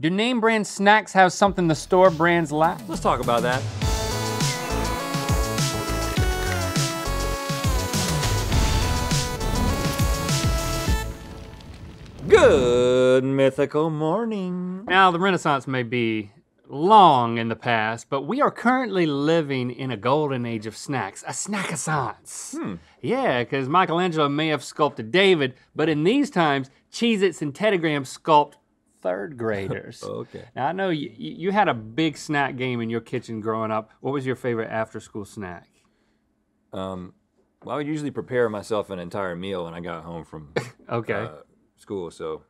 Do name brand snacks have something the store brands lack? Let's talk about that. Good mythical morning. Now, the Renaissance may be long in the past, but we are currently living in a golden age of snacks, a snackissance. Hmm. Yeah, because Michelangelo may have sculpted David, but in these times, Cheez Its and Teddy Graham sculpt third graders. Okay. Now, I know you, you had a big snack game in your kitchen growing up. What was your favorite after school snack? Um, well, I would usually prepare myself an entire meal when I got home from Okay. uh, school, so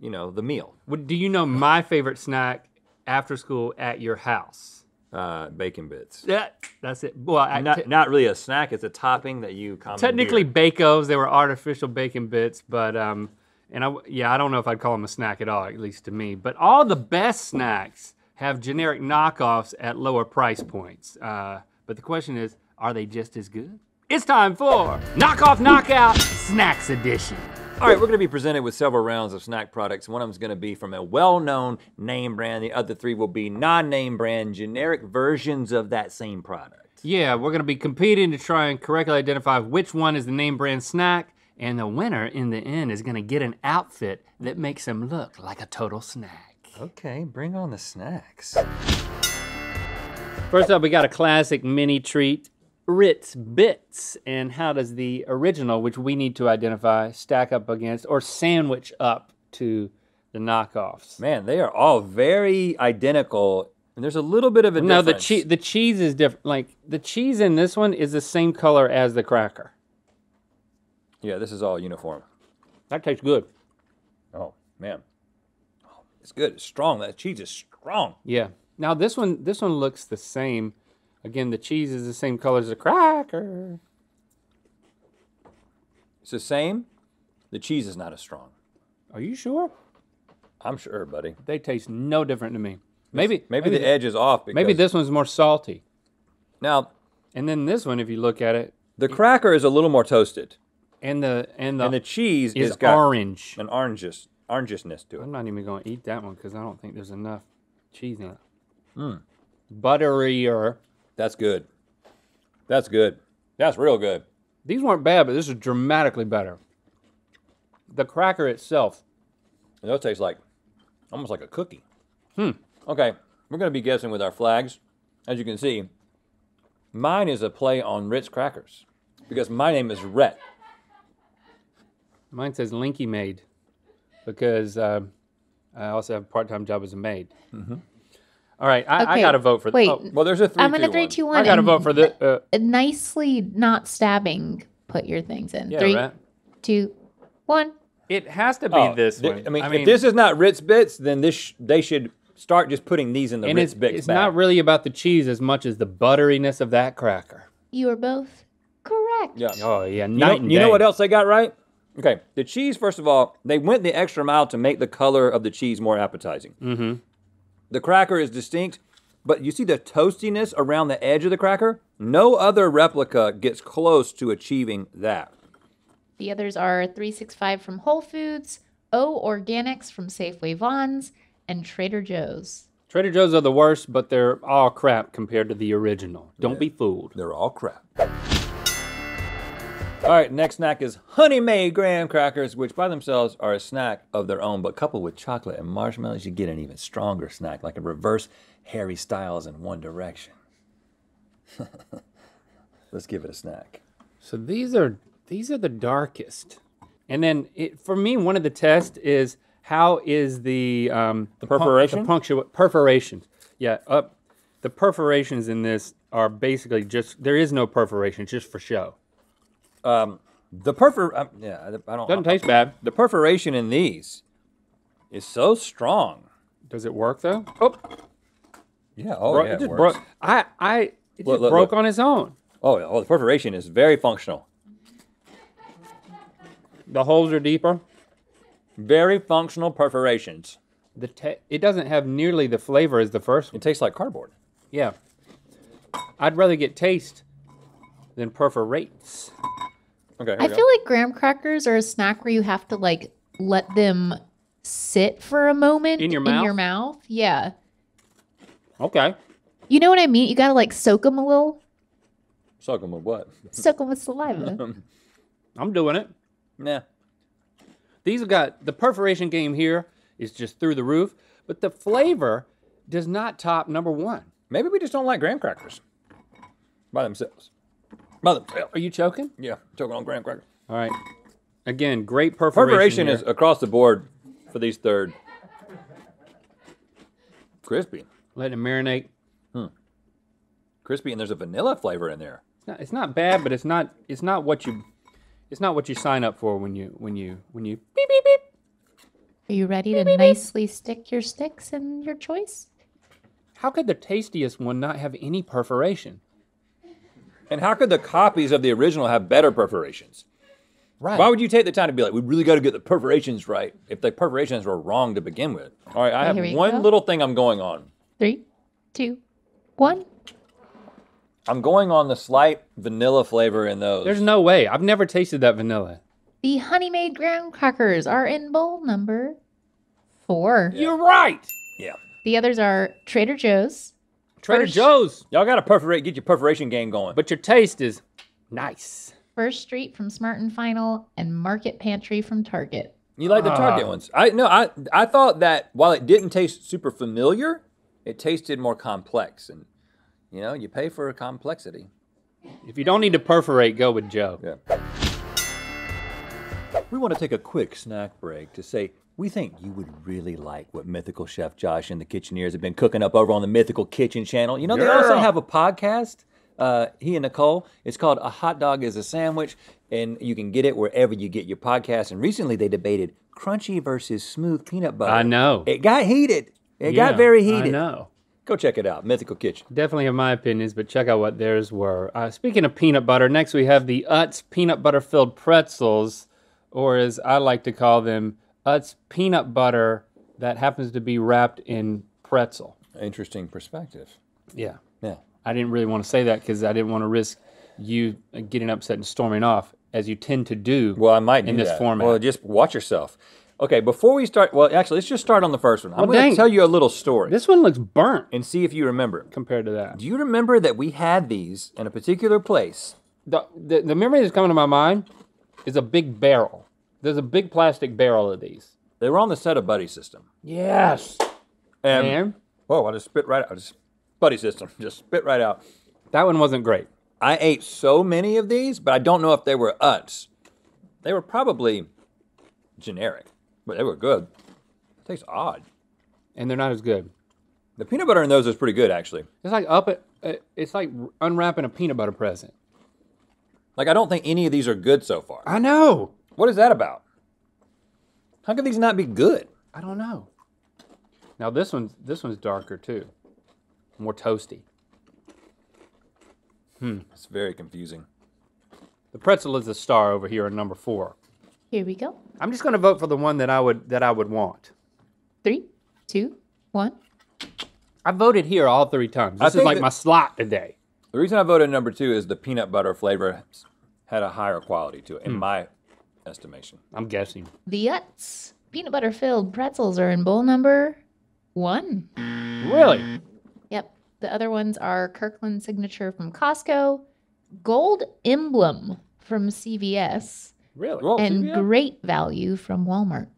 you know the meal. What, do you know my favorite snack after school at your house? Uh, bacon bits. Yeah, that's it. Well, I, Not, not really a snack. It's a topping that you commandeer. technically Bacos, they were artificial bacon bits, but um, and I yeah, I don't know if I'd call them a snack at all, at least to me. But all the best snacks have generic knockoffs at lower price points. Uh, but the question is, are they just as good? It's time for Knockoff Knockout Snacks Edition. All right, we're going to be presented with several rounds of snack products. One of them is going to be from a well-known name brand. The other three will be non-name brand, generic versions of that same product. Yeah, we're gonna be competing to try and correctly identify which one is the name brand snack, and the winner in the end is gonna get an outfit that makes him look like a total snack. Okay, bring on the snacks. First up, we got a classic mini treat, Ritz Bits. And how does the original, which we need to identify, stack up against or sandwich up to the knockoffs? Man, they are all very identical, and there's a little bit of a No, the difference. cheese the cheese is different. Like the cheese in this one is the same color as the cracker. Yeah, this is all uniform. That tastes good. Oh man, oh, it's good. It's strong. That cheese is strong. Yeah. Now this one this one looks the same. Again, the cheese is the same color as the cracker. It's the same. The cheese is not as strong. Are you sure? I'm sure, buddy. They taste no different to me. Maybe Maybe, the edge is off. Because maybe this one's more salty. now And then this one, if you look at it, the cracker is a little more toasted, and the and the, and the cheese is is got orange. an oranges orangeness to it. I'm not even going to eat that one because I don't think there's enough cheese in it. Mm. Butterier. That's good. That's good. That's real good. These weren't bad, but this is dramatically better. The cracker itself. And those taste like almost like a cookie. Hmm. Okay, we're going to be guessing with our flags. As you can see, mine is a play on Ritz crackers because my name is Rhett. Mine says Linky Maid because uh, I also have a part-time job as a maid. All right, I, I got to vote for. wait. oh, Well, there's a 3 I'm gonna two, three, one. two, one. I got to vote for the. Uh, Nicely not stabbing. Put your things in. yeah, Three, right. two, one. It has to be Oh, this th- one. I mean, if this is not Ritz bits, then this sh- they should start just putting these in the and Ritz it's, bits it's bag. not really about the cheese as much as the butteriness of that cracker. You are both correct. yeah. Oh yeah, You, night know, and you know what else they got right? Okay, the cheese. First of all, they went the extra mile to make the color of the cheese more appetizing. Mm-hmm. The cracker is distinct, but you see the toastiness around the edge of the cracker? No other replica gets close to achieving that. The others are 365 from Whole Foods, O Organics from Safeway Vons, and Trader Joe's. Trader Joe's are the worst, but they're all crap compared to the original. Don't be fooled. They're all crap. All right, next snack is Honey Maid Graham Crackers, which by themselves are a snack of their own, but coupled with chocolate and marshmallows, you get an even stronger snack, like a reverse Harry Styles in One Direction. Let's give it a snack. So these are these are the darkest. And then it, for me, one of the tests is how is the um, the pun- Perforation? the punctua- perforations. Yeah, up. The perforations in this are basically just there is no perforation, it's just for show. Um, the perfor um, yeah, I don't. Doesn't taste bad. The perforation in these is so strong. Does it work though? Oh, Yeah. Oh bro- yeah. it It just works. broke. I I it just Look, look, broke look. on its own. Oh, oh, the perforation is very functional. The holes are deeper. Very functional perforations. The te- it doesn't have nearly the flavor as the first one. It tastes like cardboard. Yeah. I'd rather get taste than perforates. Okay. I we go. feel like graham crackers are a snack where you have to like let them sit for a moment In your mouth. In mouth? your mouth, yeah. Okay. You know what I mean? You gotta like soak them a little, Soak them with what? soak them with saliva. I'm doing it. Nah. These have got the perforation game here is just through the roof, but the flavor does not top number one. Maybe we just don't like graham crackers by themselves. By themselves. Are you choking? Yeah, choking on graham crackers. All right. Again, great perforation. Perforation here. is across the board for these third. Crispy. letting it marinate. Hmm. Crispy, and there's a vanilla flavor in there. It's not, it's not bad, but it's not it's not what you it's not what you sign up for when you when you when you beep beep beep. Are you ready to nicely stick your sticks in your choice? How could the tastiest one not have any perforation? And how could the copies of the original have better perforations? Right. Why would you take the time to be like, we really got to get the perforations right if the perforations were wrong to begin with? All right, I have one go. little thing I'm going on. Three, two, one. I'm going on the slight vanilla flavor in those. There's no way. I've never tasted that vanilla. The Honey Maid Graham Crackers are in bowl number four. You're right. yeah. The others are Trader Joe's, Trader First- Joe's, Y'all got to perforate, get your perforation game going. but your taste is nice. First Street from Smart and Final, and Market Pantry from Target. You like the Target Ah. ones? I no, I I thought that while it didn't taste super familiar, it tasted more complex, and you know, you pay for a complexity. If you don't need to perforate, go with Joe. Yeah. We want to take a quick snack break to say we think you would really like what Mythical Chef Josh and the Kitcheneers have been cooking up over on the Mythical Kitchen channel. You know, they also have a podcast. Uh, he and Nicole. It's called A Hot Dog is a Sandwich, and you can get it wherever you get your podcast. And recently they debated crunchy versus smooth peanut butter. I know. It got heated. It Yeah, got very heated. I know. Go check it out, Mythical Kitchen. Definitely have my opinions, but check out what theirs were. Uh, speaking of peanut butter, next we have the Utz peanut butter filled pretzels, or as I like to call them, Utz peanut butter that happens to be wrapped in pretzel. Interesting perspective. Yeah. Yeah. I didn't really want to say that because I didn't want to risk you uh, getting upset and storming off, as you tend to do. Well, I might do in this that. format. Well, just watch yourself. Okay, before we start, well, actually, let's just start on the first one. I'm Well, going to tell you a little story this one looks burnt and see if you remember. compared to that. Do you remember that we had these in a particular place? The, the, the memory that's coming to my mind is a big barrel. There's a big plastic barrel of these. They were on the set of Buddy System. Yes. And, And whoa, I just spit right out. Just Buddy System, just spit right out. that one wasn't great. I ate so many of these, but I don't know if they were Utz. They were probably generic, but they were good. It tastes odd. and they're not as good. The peanut butter in those is pretty good, actually. It's like up it. uh, It's like unwrapping a peanut butter present. Like, I don't think any of these are good so far. I know. What is that about? How could these not be good? I don't know. Now this one's this one's darker too, more toasty. Hmm. It's very confusing. The pretzel is the star over here in number four. Here we go. I'm just going to vote for the one that I would that I would want. Three, two, one. I voted here all three times. This is like my slot today. The reason I voted number two is the peanut butter flavor had a higher quality to it, in my estimation. I'm guessing. The Utz peanut butter filled pretzels are in bowl number one. Really? Yep. The other ones are Kirkland Signature from Costco, Gold Emblem from CVS, Really? Well, and yeah. Great Value from Walmart.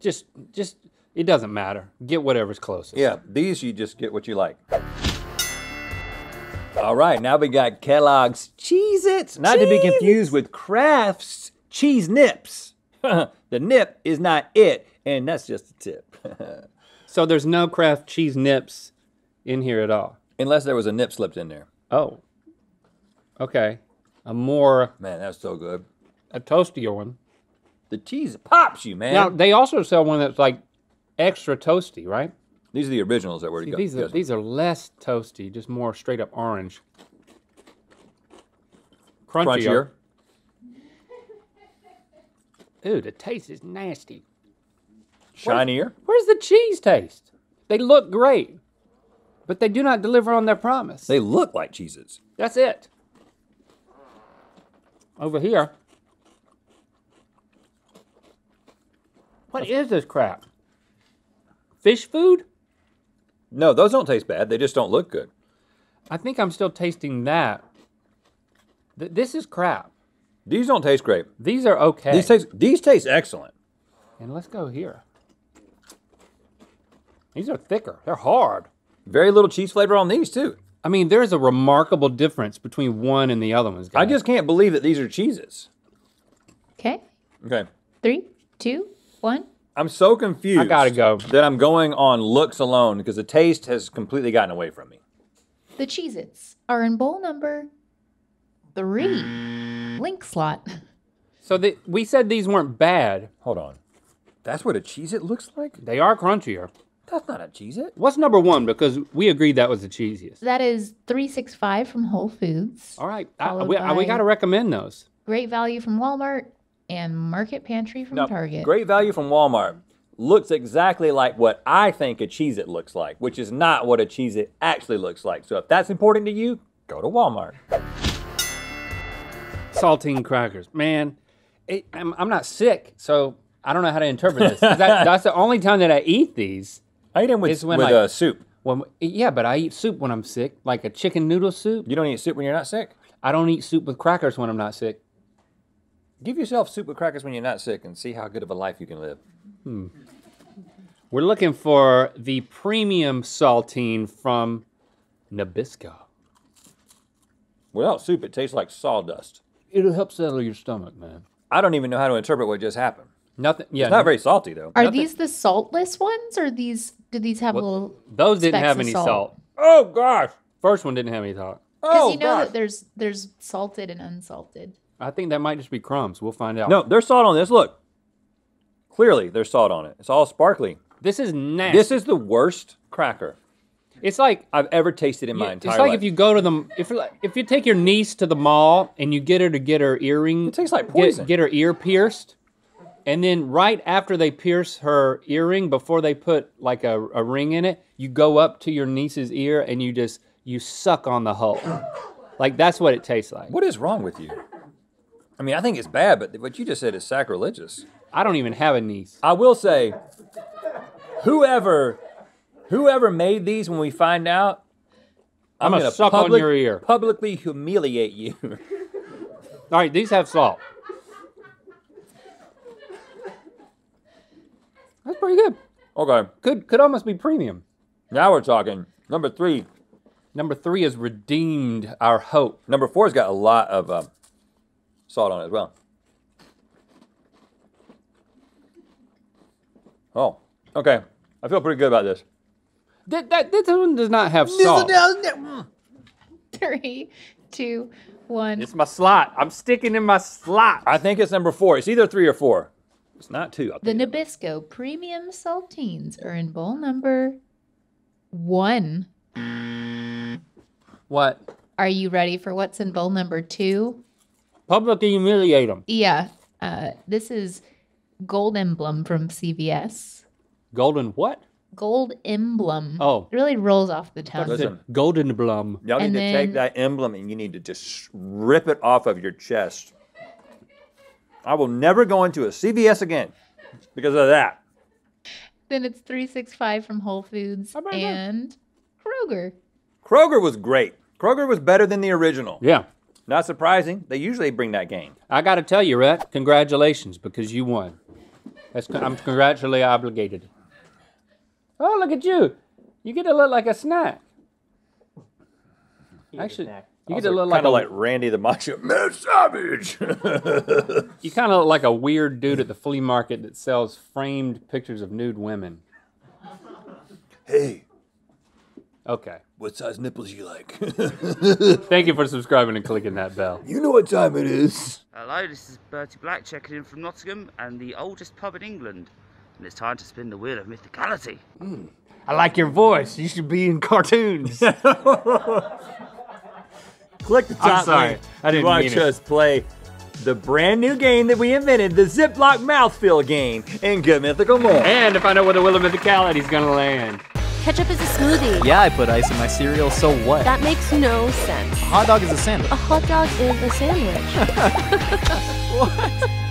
Just just it doesn't matter. Get whatever's closest. yeah, these you just get what you like. All right, now we got Kellogg's Cheez Its, not to be confused with Kraft's Cheese Nips. the nip is not it, and that's just a tip. So there's no Kraft cheese nips in here at all. Unless there was a nip slipped in there. Oh. Okay. A more Man, that's so good. a toastier one. The cheese pops you, man. Now they also sell one that's like extra toasty, right? These are the originals that were See, go- these are these are less toasty, just more straight up orange. Crunchier. crunchier. Ooh, the taste is nasty. shinier. Where's the cheese taste? They look great, but they do not deliver on their promise. They look like cheeses. That's it. Over here. What is this crap? Fish food? No, those don't taste bad. They just don't look good. I think I'm still tasting that. Th- this is crap. These don't taste great. These are okay. These taste these taste excellent. and let's go here. These are thicker. They're hard. Very little cheese flavor on these too. I mean, there's a remarkable difference between one and the other ones. I just can't believe that these are cheeses. Okay. Okay. Three, two, one. I'm so confused. I gotta go. That I'm going on looks alone because the taste has completely gotten away from me. The Cheez Its are in bowl number three. Link slot. So the, we said these weren't bad. Hold on. That's what a Cheez It looks like? They are crunchier. That's not a Cheez It. What's number one? Because we agreed that was the cheesiest. That is 365 from Whole Foods. All right, I, we, I- we got to recommend those. Great value from Walmart and Market Pantry from No, Target. Great value from Walmart looks exactly like what I think a Cheez It looks like, which is not what a Cheez It actually looks like. So if that's important to you, go to Walmart. Saltine crackers, man. It, I'm, I'm not sick, so I don't know how to interpret this. That, that's the only time that I eat these. I eat them with, It's when, with like- uh, soup. When, yeah, but I eat soup when I'm sick, like a chicken noodle soup. You don't eat soup when you're not sick? I don't eat soup with crackers when I'm not sick. Give yourself soup with crackers when you're not sick and see how good of a life you can live. Hmm. We're looking for the premium saltine from Nabisco. Without soup, it tastes like sawdust. It'll help settle your stomach, man. I don't even know how to interpret what just happened. Nothing. Yeah, It's not very salty though. Are Nothing- these the saltless ones or these do these have a little those didn't have any salt? salt. Oh gosh, first one didn't have any salt. Oh, because Oh, you know gosh. that there's there's salted and unsalted. I think that might just be crumbs. We'll find out. No, there's salt on this. Look. Clearly, there's salt on it. It's all sparkly. this is nasty. This is the worst cracker It's like I've ever tasted in my entire life. it's like life. if you go to the if if you take your niece to the mall and you get her to get her earring. It tastes like get- poison. Get, her ear pierced, and then right after they pierce her earring, before they put like a, a ring in it, you go up to your niece's ear and you just you suck on the hole. like that's what it tastes like. what is wrong with you? I mean, I think it's bad, but what you just said is sacrilegious. I don't even have a niece. I will say, whoever, whoever made these, when we find out, I'm gonna gonna suck on your ear. publicly humiliate you. All right, these have salt. That's pretty good. okay, Could could almost be premium. now we're talking. Number three, Number three has redeemed our hope. number four's got a lot of um, salt on it as well. Oh, okay. I feel pretty good about this. That, that this one does not have salt. Three, two, one. It's my slot. I'm sticking in my slot. I think it's number four. It's either three or four. It's not two. I'll The tell you. Nabisco premium saltines are in bowl number one. What? Are you ready for what's in bowl number two? Publicly humiliate them. Yeah, uh, this is Gold Emblem from CVS. Golden what? Gold Emblem. Oh. It really rolls off the tongue. Listen. Golden Blum. Y'all need And to take that emblem and you need to just rip it off of your chest. I will never go into a CVS again because of that. Then it's 365 from Whole Foods about that? and Kroger. Kroger was great. Kroger was better than the original. Yeah. Not surprising. They usually bring that game. I got to tell you, Rhett, congratulations because you won. That's, I'm congratulally obligated. Oh, look at you. You get to look like a snack. Actually, you get to look like kind a, of like Randy the Macho Man Savage. you kind of look like a weird dude at the flea market that sells framed pictures of nude women. hey, Okay. what size nipples you like? Thank you for subscribing and clicking that bell. you know what time it is. Hello, this is Bertie Black checking in from Nottingham and the oldest pub in England. And it's time to spin the wheel of mythicality. Hmm. I like your voice. You should be in cartoons. Click the top I'm sorry. link I didn't to watch mean it. us play the brand new game that we invented, the Ziploc mouthfeel game in Good Mythical More. and to find out where the Wheel of Mythicality is going to land. Ketchup is a smoothie. Yeah, I put ice in my cereal, so what? That makes no sense. A hot dog is a sandwich. A hot dog is a sandwich. What?